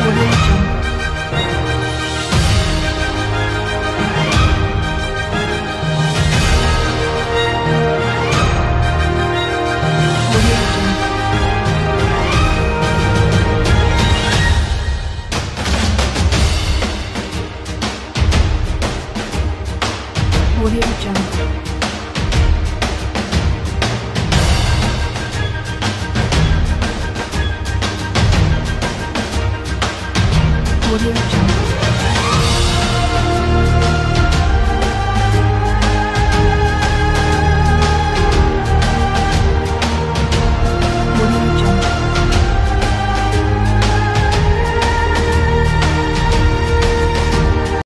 audio journal。audio journal。audio journal。昨天是